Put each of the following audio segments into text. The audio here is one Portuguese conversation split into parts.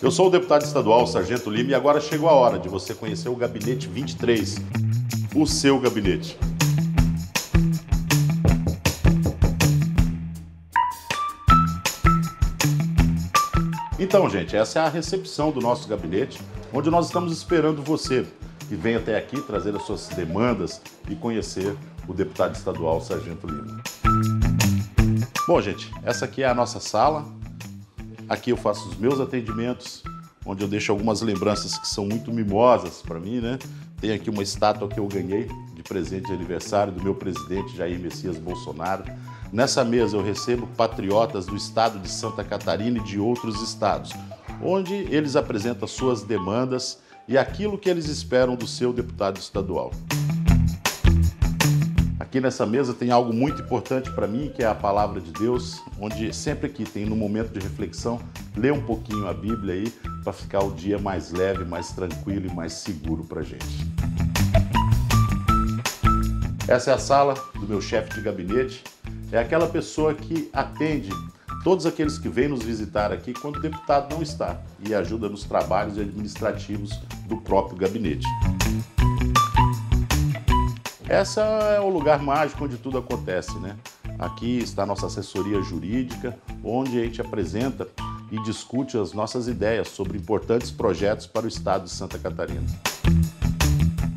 Eu sou o deputado estadual Sargento Lima e agora chegou a hora de você conhecer o Gabinete 23, o seu gabinete. Então, gente, essa é a recepção do nosso gabinete, onde nós estamos esperando você que vem até aqui trazer as suas demandas e conhecer o deputado estadual Sargento Lima. Bom, gente, essa aqui é a nossa sala. Aqui eu faço os meus atendimentos, onde eu deixo algumas lembranças que são muito mimosas para mim, né? Tem aqui uma estátua que eu ganhei de presente de aniversário do meu presidente Jair Messias Bolsonaro. Nessa mesa eu recebo patriotas do estado de Santa Catarina e de outros estados, onde eles apresentam suas demandas e aquilo que eles esperam do seu deputado estadual. Aqui nessa mesa tem algo muito importante para mim, que é a palavra de Deus, onde sempre que tem no momento de reflexão, lê um pouquinho a Bíblia aí para ficar o dia mais leve, mais tranquilo e mais seguro para gente. Essa é a sala do meu chefe de gabinete. É aquela pessoa que atende todos aqueles que vêm nos visitar aqui quando o deputado não está e ajuda nos trabalhos administrativos do próprio gabinete. Essa é o lugar mágico onde tudo acontece, né? Aqui está nossa assessoria jurídica, onde a gente apresenta e discute as nossas ideias sobre importantes projetos para o estado de Santa Catarina.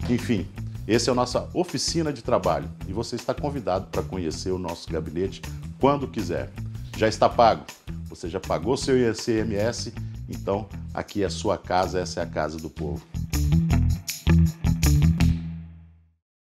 Enfim, essa é a nossa oficina de trabalho e você está convidado para conhecer o nosso gabinete quando quiser já está pago. Você já pagou seu ICMS, então aqui é a sua casa, essa é a casa do povo.